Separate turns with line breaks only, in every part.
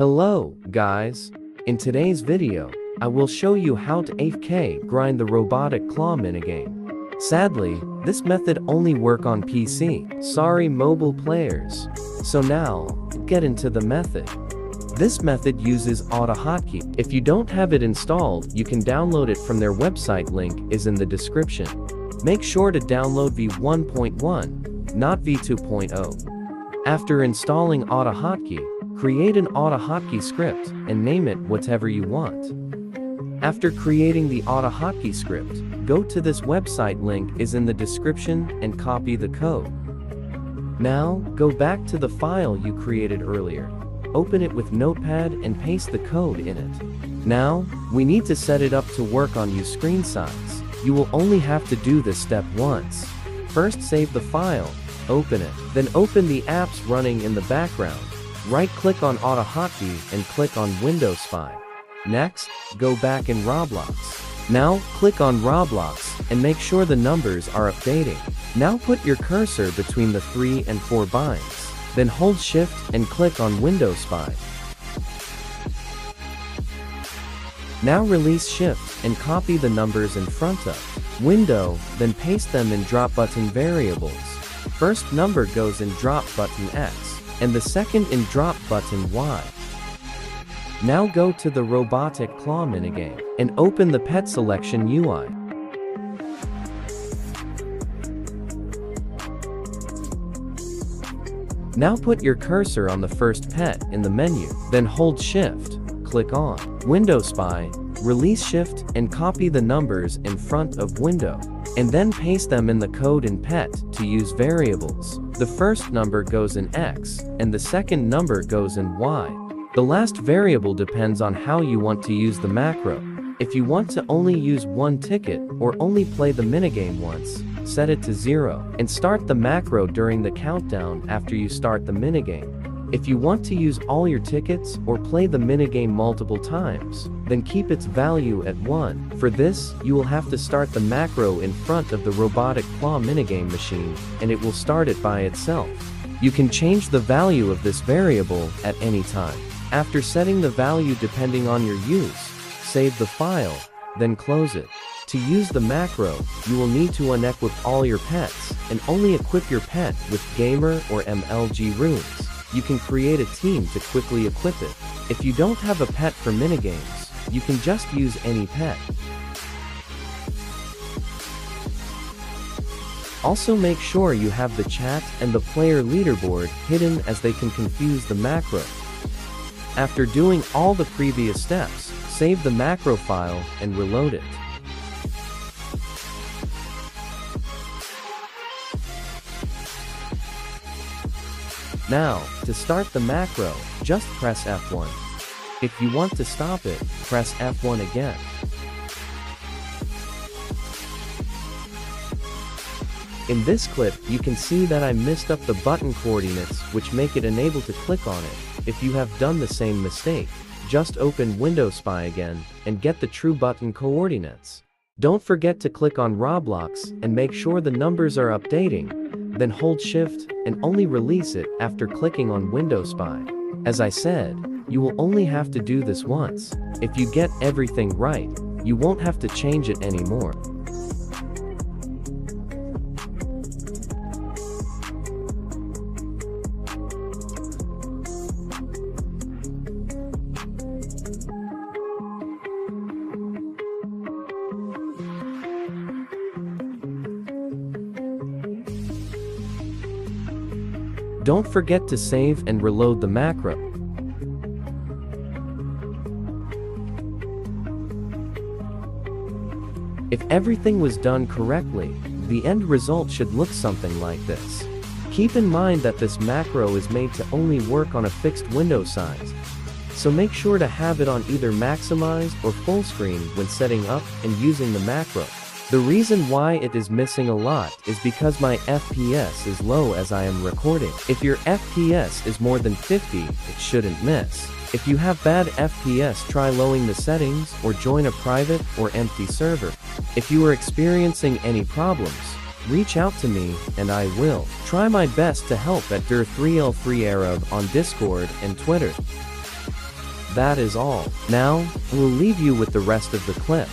Hello, guys. In today's video, I will show you how to AFK grind the robotic claw minigame. Sadly, this method only work on PC, sorry mobile players. So now, get into the method. This method uses AutoHotkey. If you don't have it installed, you can download it from their website link is in the description. Make sure to download v1.1, not v2.0. After installing AutoHotkey, Create an AutoHotkey script and name it whatever you want. After creating the AutoHotkey script, go to this website link is in the description and copy the code. Now, go back to the file you created earlier. Open it with Notepad and paste the code in it. Now, we need to set it up to work on you screen size. You will only have to do this step once. First save the file, open it, then open the apps running in the background Right-click on AutoHotkey and click on Windows Spy. Next, go back in Roblox. Now, click on Roblox and make sure the numbers are updating. Now put your cursor between the 3 and 4 binds. Then hold Shift and click on Windows Spy. Now release Shift and copy the numbers in front of window, then paste them in drop button variables. First number goes in drop button X and the second in drop button Y. Now go to the robotic claw minigame and open the pet selection UI. Now put your cursor on the first pet in the menu, then hold shift, click on Window Spy, release shift and copy the numbers in front of window and then paste them in the code in pet to use variables. The first number goes in x, and the second number goes in y. The last variable depends on how you want to use the macro. If you want to only use one ticket or only play the minigame once, set it to 0 and start the macro during the countdown after you start the minigame. If you want to use all your tickets or play the minigame multiple times, then keep its value at 1. For this, you will have to start the macro in front of the robotic claw minigame machine, and it will start it by itself. You can change the value of this variable at any time. After setting the value depending on your use, save the file, then close it. To use the macro, you will need to unequip all your pets, and only equip your pet with Gamer or MLG runes you can create a team to quickly equip it. If you don't have a pet for minigames, you can just use any pet. Also make sure you have the chat and the player leaderboard hidden as they can confuse the macro. After doing all the previous steps, save the macro file and reload it. Now, to start the macro, just press F1. If you want to stop it, press F1 again. In this clip, you can see that I missed up the button coordinates which make it unable to click on it. If you have done the same mistake, just open Windows Spy again and get the true button coordinates. Don't forget to click on Roblox and make sure the numbers are updating then hold shift and only release it after clicking on Windows Spy. As I said, you will only have to do this once. If you get everything right, you won't have to change it anymore. Don't forget to save and reload the macro. If everything was done correctly, the end result should look something like this. Keep in mind that this macro is made to only work on a fixed window size, so make sure to have it on either maximize or full screen when setting up and using the macro. The reason why it is missing a lot is because my FPS is low as I am recording. If your FPS is more than 50, it shouldn't miss. If you have bad FPS try lowering the settings or join a private or empty server. If you are experiencing any problems, reach out to me and I will try my best to help at Der3_Al3arab on Discord and Twitter. that is all. Now, we'll leave you with the rest of the clip.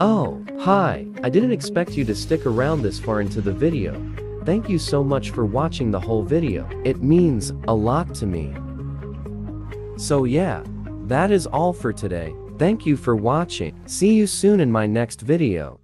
Oh, hi, I didn't expect you to stick around this far into the video. Thank you so much for watching the whole video. It means a lot to me. So yeah, that is all for today. Thank you for watching. See you soon in my next video.